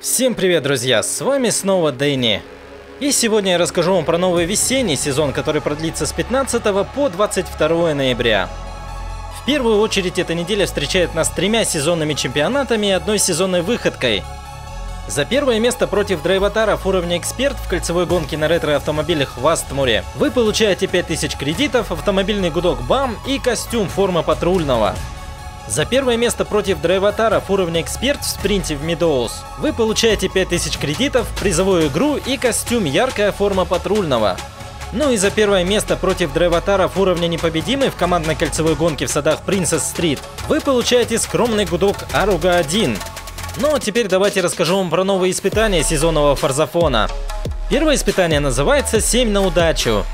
Всем привет, друзья! С вами снова Дэнни. И сегодня я расскажу вам про новый весенний сезон, который продлится с 15 по 22 ноября. В первую очередь эта неделя встречает нас тремя сезонными чемпионатами и одной сезонной выходкой. За первое место против драйватаров уровня эксперт в кольцевой гонке на ретро-автомобилях в Астмуре вы получаете 5000 кредитов, автомобильный гудок БАМ и костюм форма патрульного. За первое место против драйватаров уровня эксперт в спринте в Медоуз вы получаете 5000 кредитов, призовую игру и костюм яркая форма патрульного. Ну и за первое место против драйватаров уровня непобедимый в командной кольцевой гонке в садах Принцесс Стрит вы получаете скромный гудок Аруга 1. Ну а теперь давайте расскажу вам про новые испытания сезонного форзафона. Первое испытание называется 7 на удачу.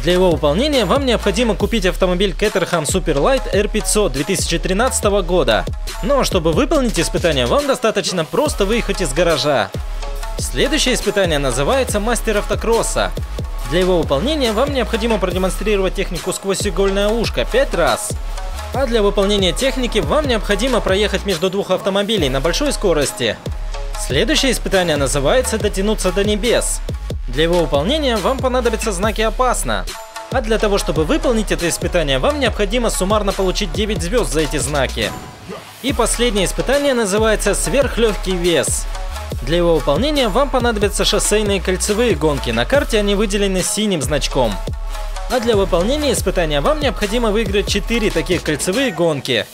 Для его выполнения вам необходимо купить автомобиль Caterham Superlight R500 2013 года. Но чтобы выполнить испытание, вам достаточно просто выехать из гаража. Следующее испытание называется Мастер автокросса. Для его выполнения вам необходимо продемонстрировать технику сквозь игольное ушко 5 раз. А для выполнения техники вам необходимо проехать между двух автомобилей на большой скорости. Следующее испытание называется «Дотянуться до небес». Для его выполнения вам понадобятся знаки «Опасно». А для того, чтобы выполнить это испытание, вам необходимо суммарно получить 9 звезд за эти знаки. И последнее испытание называется «Сверхлегкий вес». Для его выполнения вам понадобятся шоссейные кольцевые гонки, на карте они выделены синим значком. А для выполнения испытания вам необходимо выиграть 4 таких кольцевые гонки.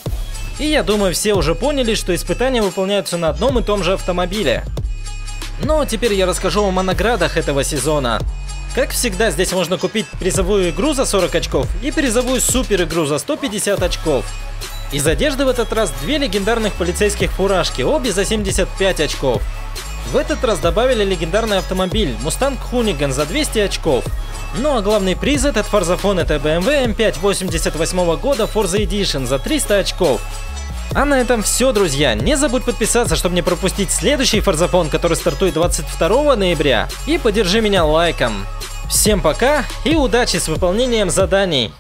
И я думаю все уже поняли, что испытания выполняются на одном и том же автомобиле. Ну, теперь я расскажу вам о наградах этого сезона. Как всегда, здесь можно купить призовую игру за 40 очков и призовую супер игру за 150 очков. Из одежды в этот раз две легендарных полицейских фуражки, обе за 75 очков. В этот раз добавили легендарный автомобиль Mustang Hoonigan за 200 очков. Ну а главный приз этот форзафон это BMW M5 88 года Forza Edition за 300 очков. А на этом все, друзья. Не забудь подписаться, чтобы не пропустить следующий форзафон, который стартует 22 ноября. И поддержи меня лайком. Всем пока и удачи с выполнением заданий.